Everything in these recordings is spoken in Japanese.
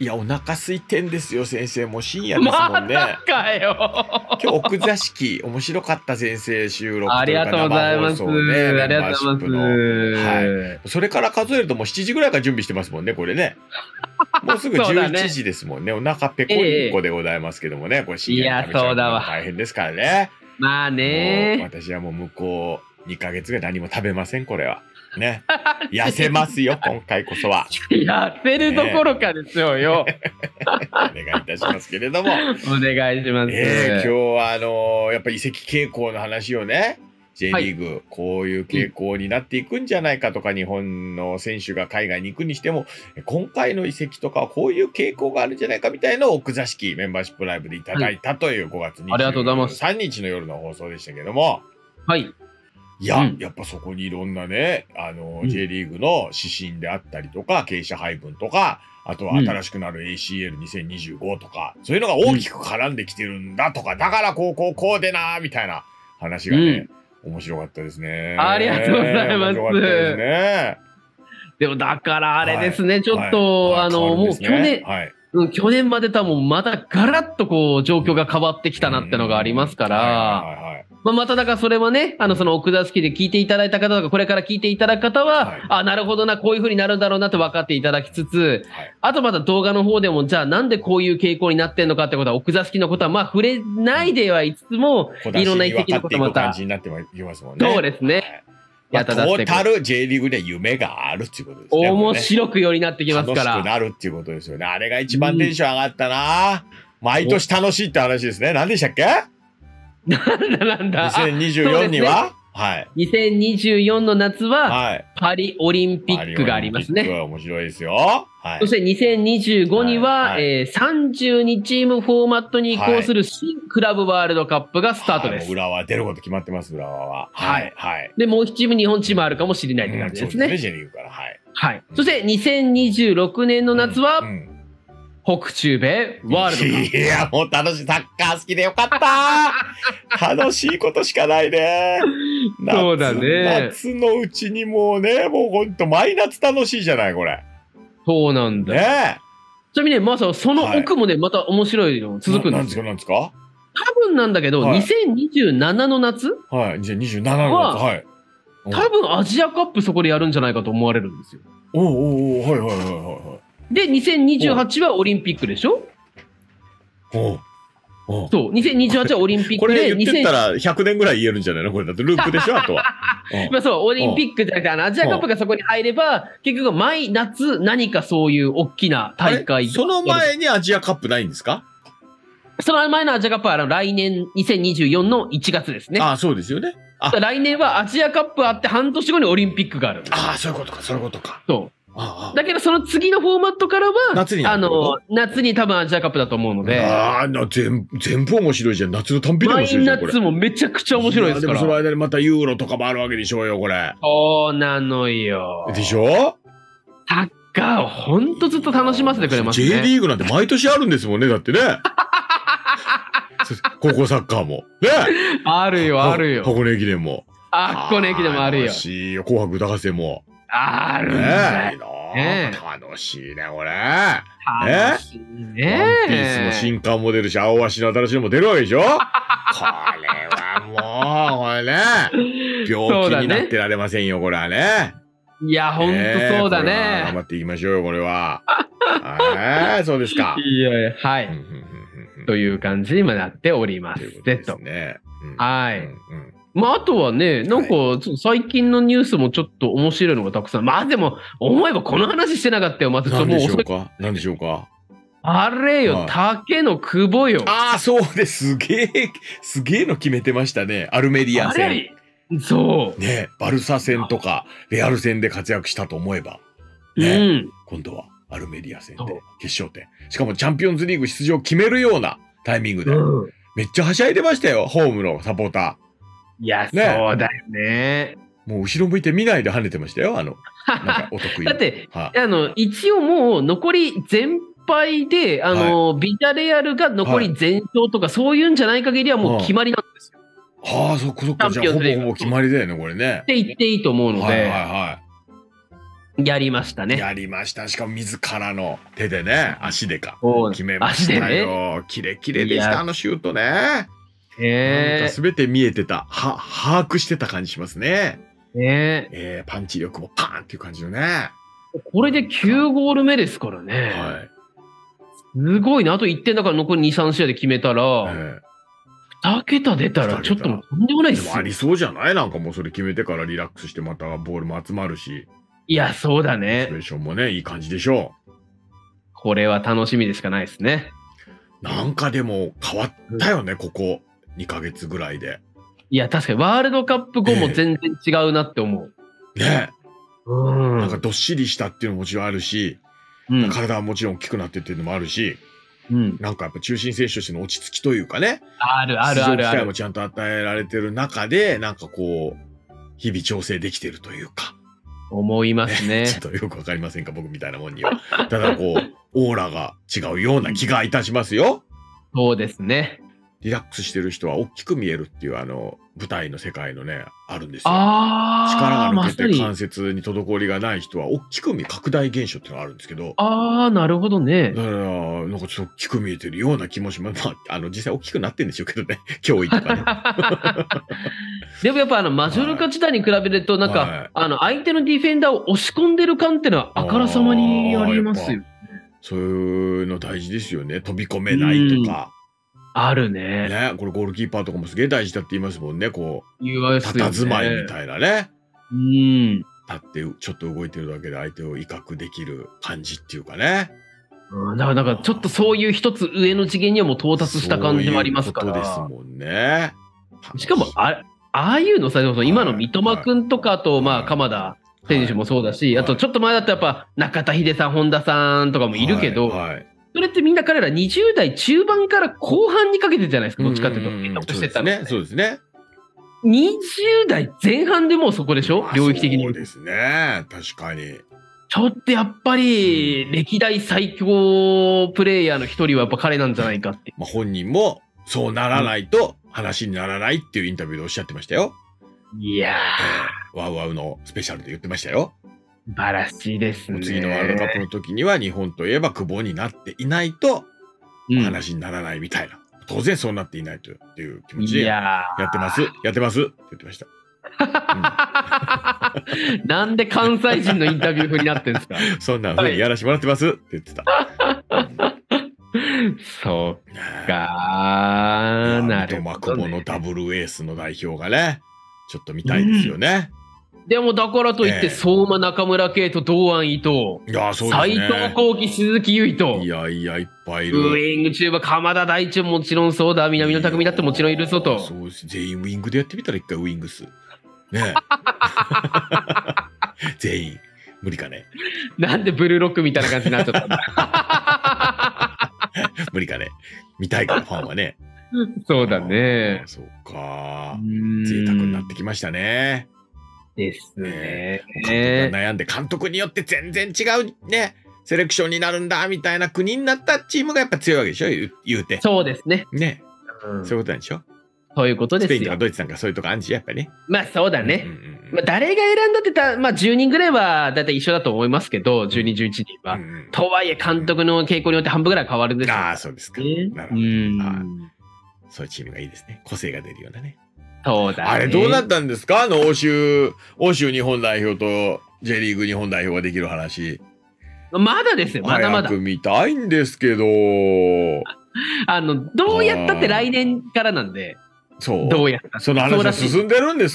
いや、お腹空いてんですよ、先生。もう深夜ですもまんね。だかよ。今日奥座敷、面白かった先生収録ありがとうございます。ありがとうございます。はい。それから数えるともう7時ぐらいから準備してますもんね、これね。もうすぐそうだね11時ですもんね。お腹ペコリンコでございますけどもね。これ深夜に食べちゃう大変ですからね。まあね。私はもう向こう2ヶ月ぐらい何も食べません、これは。ね。痩せますよ、今回こそは。やってるどころかですよよ。お願いいたしますけれども。お願いします。えー、今日はあのーやっぱ移籍傾向の話をね J リーグ、こういう傾向になっていくんじゃないかとか、日本の選手が海外に行くにしても今回の移籍とかはこういう傾向があるんじゃないかみたいなのを奥座敷メンバーシップライブでいただいたという5月ありがとうございます23日の夜の放送でしたけどもはい。いや、うん。やっぱそこにいろんなねあのうん。J リーグの指針であったりとか経営者配分とかあとは新しくなる ACL2025 とか、そういうのが大きく絡んできてるんだとか、だからこうこうこうでなみたいな話がね、面白かったですね。ありがとうございます。ですね。でもだからあれですね、はい。ちょっと、はい。あの、もう去年、はい、うん、去年までとはもうまたガラッとこう状況が変わってきたなってのがありますから、はい。はい。はいまあ、まただからそれはね、あの、その奥座敷で聞いていただいた方とか、これから聞いていただく方は、はいあ、なるほどな、こういう風になるんだろうなって分かっていただきつつ、はいあとまた動画の方でも、じゃあなんでこういう傾向になってんのかってことは、奥座敷のことは、まあ触れないではいつつも、いろんな遺に分かってい跡のことまた、く感じになってますもんね。そうですねはいまあ、トータル J リーグで夢があるっていうことですね。面白くよりなってきますか楽しくら。なるっていうことですよね。あれが一番テンション上がったな、毎年楽しいって話ですね。何でしたっけ？なんだなんだ。あ ?2024 には、はい。2024の夏は、はい。パリオリンピックがありますね。面白いですよ。はいそ。して2025には、はいはいえー32チームフォーマットに移行する新クラブワールドカップがスタートです。はいもう浦和出ること決まってます、浦和は。はいはい。はい。で、もう1チーム、日本チームあるかもしれないって感じですね。うんそうですね、J リーグから。はい。はい。そして2026年の夏は、うん北中米ワールド。いや、もう楽しい。サッカー好きでよかった。楽しいことしかないね。夏そうだね夏のうちにもうね、もうほんと毎夏楽しいじゃない、これ。そうなんだ。ねちなみにね、まさその奥もね、また面白いの続くんでよ。ななんですすか、なんですか？多分なんだけど、はい2027の夏はい。2027のは夏、はい。多分アジアカップそこでやるんじゃないかと思われるんですよ。おうおうおうはいはいはいはいで、2028はオリンピックでしょ？はい。おうおうそう、2028はオリンピッこクで、れ言ってった2000ら100年ぐらい言えるんじゃないの？これだってループでしょあとは。まあそう、オリンピックじゃなくて、あの、アジアカップがそこに入れば、結局毎夏何かそういう大きな大あ会れ？その前にアジアカップないんですか？その前のアジアカップはあの来年2024の1月ですね。ああ、そうですよね。あ来年はアジアカップあって半年後にオリンピックがある。ああ、そういうことか、そういうことか。そあう。だけどその次のフォーマットからは、夏になあの、夏に多分アジアカップだと思うのあで、ああな全全部面白いじゃん。夏の単品で面毎白いじゃん、これ。夏もめちゃくちゃ面白いですかやでもそのら。間にまたユーロとかもあるわけでしょうよ、これ。そうなのよ。でしょ？サッカーをほんとずっと楽しませてくれます J ね。リーグなんて毎年あるんですもんね、だってね。高校サッカーも。ねあるよ、あるよ。箱根駅伝も。あっこの駅でもあるよ楽。し。紅白歌合戦も。あるんねだよ。ね楽しいね、これ。楽しいワンね。ピースの新刊も出るし、青足の新しいのも出るわけでしょ？これはもう、これね、病気になってられませんよ、これはね。いや、ほんとそうだね頑張ね。っていきましょうよ、これは。はい、そうですか。いやいや、はい。という感じになっておりまというす。ことですと。ね。うんはいうんうんまあ、あとはね、なんか、最近のニュースもちょっと面白いのがたくさん。まあ、でも、思えばこの話してなかったよ。まず、何でしょもうか？何でしょうか？あれよ、はい竹の久保よ。ああ、そうです。すげえ、すげえの決めてましたね。アルメディアあ戦。れそう。ねバルサ戦とか、レアル戦で活躍したと思えば、うねん。今度はアルメディア戦で決勝点。しかもチャンピオンズリーグ出場を決めるようなタイミングで。うんめっちゃはしゃいでましたよ、ホームのサポータいや、そうねだよね。ー。もう後ろ向いて見ないで跳ねてましたよ、あの、なんか お得意。だって、はいあの、一応もう残り全敗で、あの、ビタレアルが残り全勝とか、そういうんじゃない限りはもう決まりなんですよ。はあ、そっかそっか。じゃあほぼほぼ決まりだよね、これね。って言っていいと思うので、はいはいはやりましたね。やりました。しかも自らの手でね、足でか。決めました。よ。キレキレでした、あのシュートね。なんえか全て見えてた。は、把握してた感じしますね。えねえー、パンチ力もパーンっていう感じのね。はこれで9ゴール目ですからね。い。すごいな。あと1点だから残り2、3試合で決めたら、え2桁出たらちょっともうとんでもないですよーでもあり。そうじゃない？なんかもうそれ決めてからリラックスしてまたボールも集まるし、いや、そうだシねチュエ。ーションもね、いい感じでしょこれは楽しみでしかないですね。う。なんかでも変わったよね、ここ2ヶ月ぐらいで。いや、確かにワールドカップ後も全然違うなって思う。ね。うん。なんかどっしりしたっていうのももちろんあるし、うん体はもちろん大きくなってっていうのもあるし、うん。なんかやっぱ中心選手としての落ち着きというかね、あるあるあるあるも。ちゃんと与えられてる中で、なんかこう、日々調整できてるというか、思いますね ちょっ。とよくわかりませんか、僕みたいなもんには。ただこう、オーラが違うような気がいたしますよ。そうですね。リラックスしてる人は大きく見えるっていうあの、舞台の世界のね、あるんですよ。力が抜けて。関節に滞りがない人は大きく見拡大現象っていうのがあるんですけど、ああ、なるほどねだ。から、なんかちょっと大きく見えてるような気もします。まあ、あの、実際大きくなってんでしょうけどね、脅威とかね。でもやっぱあのマジョルカ時代に比べると、なんか、はいあの相手のディフェンダーを押し込んでる感っていうのはあからさまにありますよ。そういうの大事ですよね。飛び込めないとか。あるね。ね、これゴールキーパーとかもすげえ大事だって言いますもんね。こ言わう、佇まいみい。たいなね。うん。立ってちょっと動いてるだけで相手を威嚇できる感じっていうかね。うんだからなんかちょっとそういう一つ上の次元にはもう到達した感じもありますかそうですら。もんね。しかもあ、ああいうのさ、今の三笘くんとか、あと、まあ、鎌田選手もそうだし、はいあとちょっと前だとやっぱ中田秀さん、本田さんとかもいるけど、はいはいそれってみんな彼ら20代中盤から後半にかけてじゃないですか、どっちかっていうと。んんうですしてたのね。そうですね。20代前半でもうそこでしょ？まあ領域的にそう。ですね。確かに。ちょっとやっぱり、歴代最強プレイヤーの一人はやっぱ彼なんじゃないかって。まあ、本人もそうならないと話にならないっていうインタビューでおっしゃってましたよ。いやえーワウワウのスペシャルで言ってましたよ。ー、素晴らしいですね。次のワールドカップの時には日本といえば久保になっていないとうん話にならないみたいな。当然そうなっていないという気持ちいでやってます。やってますって言ってました。なんで関西人のインタビュー風になってんですか そんな風にやらせてもらってますって言ってた。そうかー、なるほど、ね久保の。ダブルエースの代表がね、ちょっと見たいですよね。でもだからといって、ええ相馬、中村圭と堂安、伊藤、いや、そうです斎ね。藤幸輝、鈴木唯人。いやいや、いっぱいいウる。イング中は鎌田大地ももちろんそうだ、南野拓実だってもちろんいるぞと。そう。全員ウイングでやってみたら一回ウイングス。ねえ 全員。無理かね。なんでブルーロックみたいな感じになっちゃったんだ。無理かね。見たいから、ファンはね。そうだね。そうか。贅贅沢になってきましたね。ですね。悩んで、監督によって全然違うね、セレクションになるんだみたいな国になったチームがやっぱ強いわけでしょ、言う言うて。そうですね。ね、うんそういうことなんでしょ？そういうことですよ。スペインとかドイツなんかそういうとこあるんでしょ、やっぱりね。まあそうだねう。んうんうんまあ、誰が選んだってた、まあ10人ぐらいはだいたい一緒だと思いますけど、12、11人は。うんうんとはいえ監督の傾向によって半分ぐらい変わるんですよ。ああ、そうですか。ねなるほど。うん。はいそういうチームがいいですね。個性が出るようなね。そうだね。あれどうなったんですか？あの欧州、欧州日本代表と J リーグ日本代表ができる話。まだですよ、まだまだ早。く見たいんですけど。あの、どうやったって来年からなんで、そう。どうやったその話は進んでるん今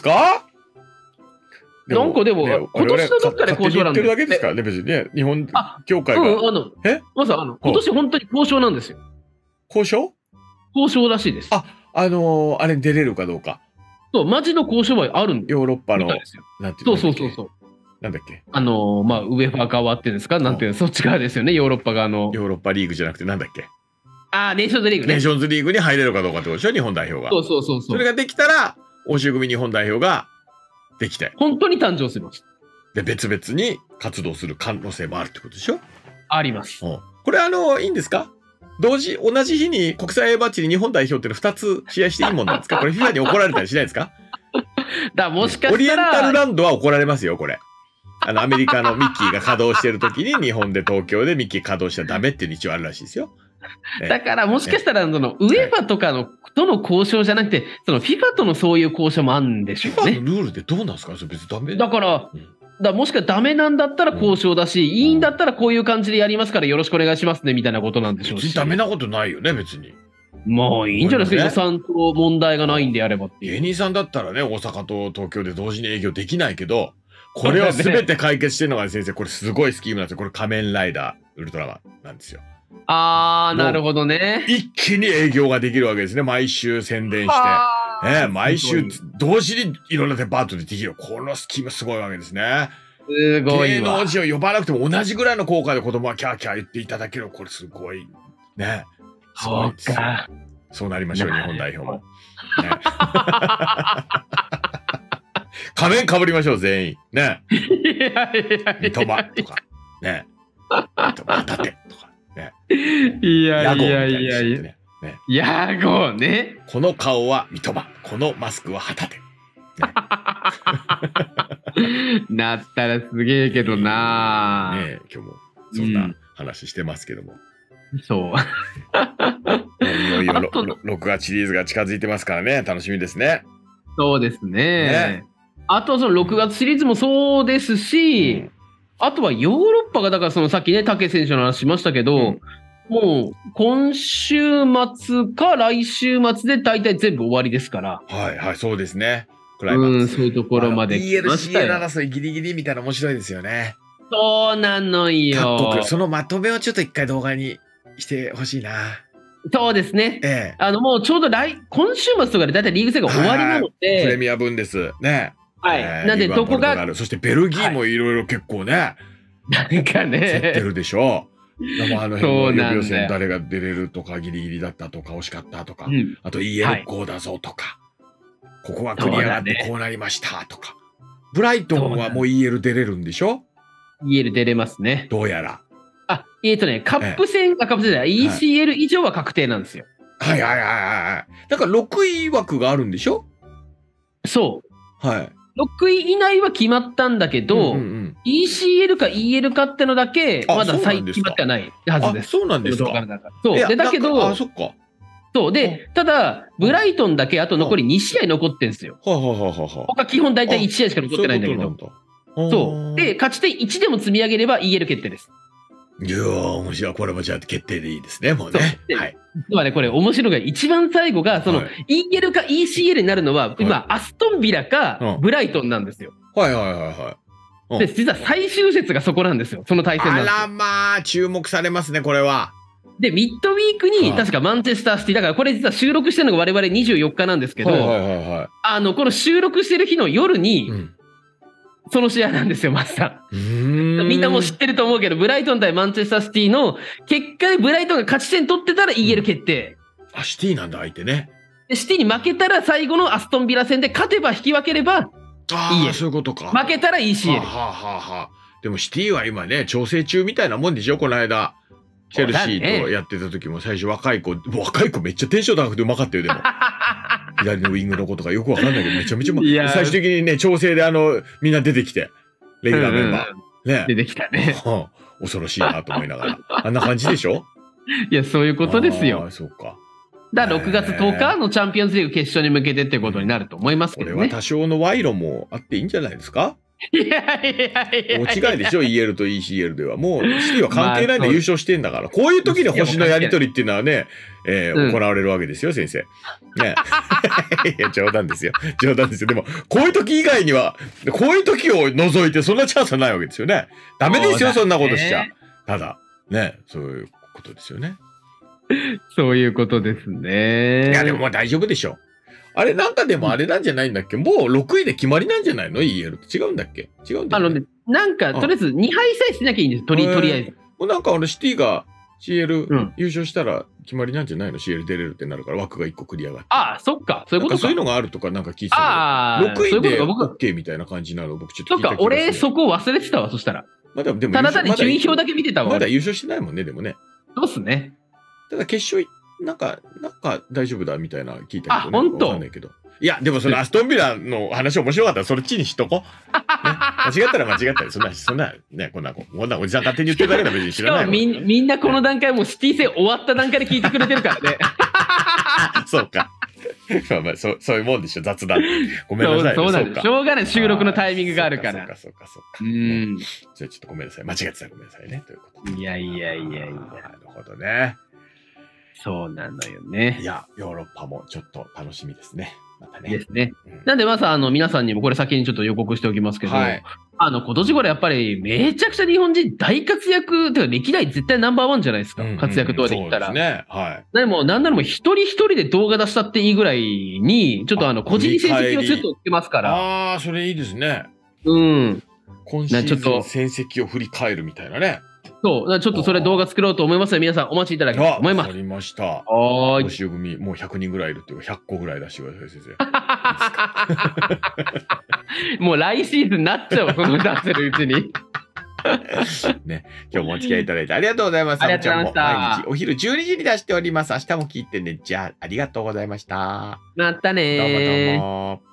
なんかでも今年のどっかで交渉なんでってるだけですからね、別にね。日本あ協会が。うん、あの、え？まずあの、今年本当に交渉なんですよ。交渉？交渉らしいです。ああのーあれに出れるかどうか。そう、マジの交渉はあるんヨーロッパの。なんていそうそうそうそう。なんだっけ？あのーまあ、ウェファー側っていうんですか？なんていうの、そっち側ですよね、ヨーロッパ側の。ヨーロッパリーグじゃなくてなんだっけ？あー、ネーションズリーグね。ネーションズリーグに入れるかどうかってことでしょ？日本代表が。そうそうそうそ。そうれができたら、欧州組日本代表ができて、本当に誕生しました。で、別々に活動する可能性もあるってことでしょ？あります。うんこれあの、いいんですか？同時、同じ日に国際バッチリ日本代表っていうの2つ試合していいもんなんですか？これ FIFA に怒られたりしないですか？だもしかオリエンしたら、タルランドは怒られますよ、これ。あの、アメリカのミッキーが稼働してる時に、日本で東京でミッキー稼働しちゃダメっていうの一応あるらしいですよ。ねだからもしかしたら、その、ウェファとかの、との交渉じゃなくて、その FIFA とのそういう交渉もあるんでしょう FIFA ね。のルールでどうなんですか？それ別にダメだから、うんだもしかダメなんだったら交渉だし、いいんだったらこういう感じでやりますからよろしくお願いしますね、みたいなことなんでしょうし。別にダメなことないよね、別に。まあいいんじゃないですか、予こ算と問題がないんであればっていう。芸人さんだったらね、大阪と東京で同時に営業できないけど、これを全て解決してるのが先生、これすごいスキームなんですよ。これ仮面ライダー、ウルトラマンなんですよ。あー、なるほどね。一気に営業ができるわけですね。毎週宣伝して。はーええ毎週す同時にいろんなデパートでできる。このスキームすごいわけですね。すごい芸わ能。人を呼ばなくても同じぐらいの効果で子供はキャーキャー言っていただける。これすごい。ね。そいう。か。そうなりましょう、日本代表も。ね、仮面かぶりましょう、全員。ね。いやいや三笘とか。ね。三笘旗手とか。ね。いやいやいやいや。てね。ね。ヤゴね。この顔は三笘。このマスクは旗手。なったらすげえけどな、ね今日もそんな話してますけども。そう。いよいよあとろろ6月シリーズが近づいてますからね、楽しみですね。そうですね。ねあとその6月シリーズもそうですし、うんあとはヨーロッパが、だからそのさっきね、竹選手の話しましたけど、うんもう今週末か来週末で大体全部終わりですから、はいはい、そうですね。クライうん、マックス。そういうところまで来ましたよ。争いギリギリみたいな面白いですよね。そうなのよ各。国、そのまとめをちょっと一回動画にしてほしいな。そうですね。ええ。あの、もうちょうど来、今週末とかで大体リーグ戦が終わりなのプレで、ミア分です。ね。はい。ええなんで、どこが、そしてベルギーもいろいろ結構ね、なんか競ってね、るでしょう。でもあの辺の予選誰が出れるとかギリギリだったとか惜しかったとか、うんあとはい EL5 だぞとか、ここがクリアがあってこうなりましたとか。ブライトンはもう EL 出れるんでしょ？言える出れますね。どうやら。あ、えっ、とね、カップ戦、あ、カップ戦じゃない、ECL 以上は確定なんですよ。はいはいはいはいはい。だから6位枠があるんでしょ？そう。はい。6位以内は決まったんだけど、うんうんうん ECL か EL かってのだけ、あまだ最決まってはないはずあで、す。そうなんですか。そう。で、だけどあ、、そっか。はいそう。で、ただ、ブライトンだけあと残り2試合残ってんですよ。はいはいはいはい。他基本大体1試合しか残ってないんだけど。そう。で、勝ち点1でも積み上げれば EL 決定です。いやー、面白い。これもじゃあ決定でいいですね、もうね。はい。つまりこれ面白いのが一番最後が、そのはい EL か ECL になるのは、今、アストンビラかうんブライトンなんですよ。はいはいはいはい。うんで、実は最終節がそこなんですよ。その対戦なですよらまあ、注目されますね、これは。で、ミッドウィークに、はい確かマンチェスターシティ、だからこれ実は収録してるのが我々24日なんですけど、はいはいはいはあの、この収録してる日の夜い。にう、ん。その試合なんですよ、マスタうーー。みんなもう知ってると思うけど、ブライトン対マンチェスターシティの結果でブライトンが勝ち点取ってたら EL 決定。あ、シティなんだ、相手ね。でシティに負けたら最後のアストンビラ戦で勝てば引き分ければ、ああ、いいえそういうことか。負けたらは ECL。あ、はあはあはあ、でもシティは今ね、調整中みたいなもんでしょ、この間。チェルシーとやってた時も最初若い子、若い子めっちゃテンション高くてうまかったよ、でも。左のウィングの子とかよくわかんないけど、めちゃめちゃうまいやー最終的にね、調整であの、みんな出てきて、レギュラーメンバー。ね出てきたね。は あ恐ろしいなと思いながら。あんな感じでしょ？いや、そういうことですあよ。ーそうか。だから6月10日のチャンピオンズリーグ決勝に向けてってことになると思いますこれはけどね。多少の賄賂もあっていいんじゃないですか？いやいやいや大違いでしょ ?EL と ECL では。もう、シティは関係ないで優勝してんだから。こういう時に星のやりとりっていうのはね、えーうん行われるわけですよ、先生。ね。いや、冗談ですよ。冗談ですよ。でも、こういう時以外には、こういう時を除いてそんなチャンスはないわけですよね。ダメですよ、そんなことしちゃ。ただ、ね、そういうことですよね。そういうことですね。いや、でもまあ大丈夫でしょ。あれ、なんかでもあれなんじゃないんだっけ？もう6位で決まりなんじゃないの ?EL って違うんだっけ？違うんだ。あのね、なんか、とりあえず2敗さえしなきゃいいんです。とりとりあえず。もうなんかあのシティが CL うん優勝したら決まりなんじゃないの ?CL 出れるってなるから枠が1個クリアが。ああ、そっか。そういうことか。そういうのがあるとかなんか聞いてたああ、けど、6位で OK みたいな感じなの？僕ちょっと聞いた気が、そっか俺、するそこを忘れてたわ、そしたら。まだでもただ単に順位表だけけ見てたわ。まだ優勝してないもんね、でもね。そうっすね。ただ決勝なんか、なんか大丈夫だ？みたいな聞いたけど、ね、あほんとわかんないけど。いや、でもそのアストンビラの話面白かったらそっちにしとこう。ね、間違ったら間違ったら、そんな、そんな、ね、こんな、こんなおじさん勝手に言ってるだけだ 別に知らないもんみんみんなこの段階もうシティ戦終わった段階で聞いてくれてるからね。そうか。まあまあ、そう、そういうもんでしょ、雑談。ごめんなさい、ね。そうなんです。かしょうがない。収録のタイミングがあるから。そうか、そうか、そうか。うねん。じゃあちょっとごめんなさい。間違ってたらごめんなさいね。ということで。いやいやいやいやなるほどね。そうなのよねい。や、ヨーロッパもちょっと楽しみですね。またね。ですね。うんなんでまずあの皆さんにもこれ先にちょっと予告しておきますけど、はいあの今年これやっぱりめちゃくちゃ日本人大活躍、てか歴代絶対ナンバーワンじゃないですか。うんうん活躍度で言ったら。そうですね。はい。でもなんならもう一人一人で動画出したっていいぐらいに、ちょっとあのあ個人成績をちょっとつけますから。ああ、それいいですね。うん。今シーズなちょっとン戦績を振り返るみたいなね。そう。ちょっとそれ動画作ろうと思いますので、皆さんお待ちいただければと思います。わかりました。はーい。募集組、もう100人ぐらいいるっていうか、100個ぐらい出してください、先生。もう来シーズンになっちゃうわ、その出せるうちに。今日もお付き合いいただいてありがとうございます。ありがとうございました毎日お昼12時に出しております。明日も聞いてね。じゃあ、ありがとうございました。なったねどうもー。どうも。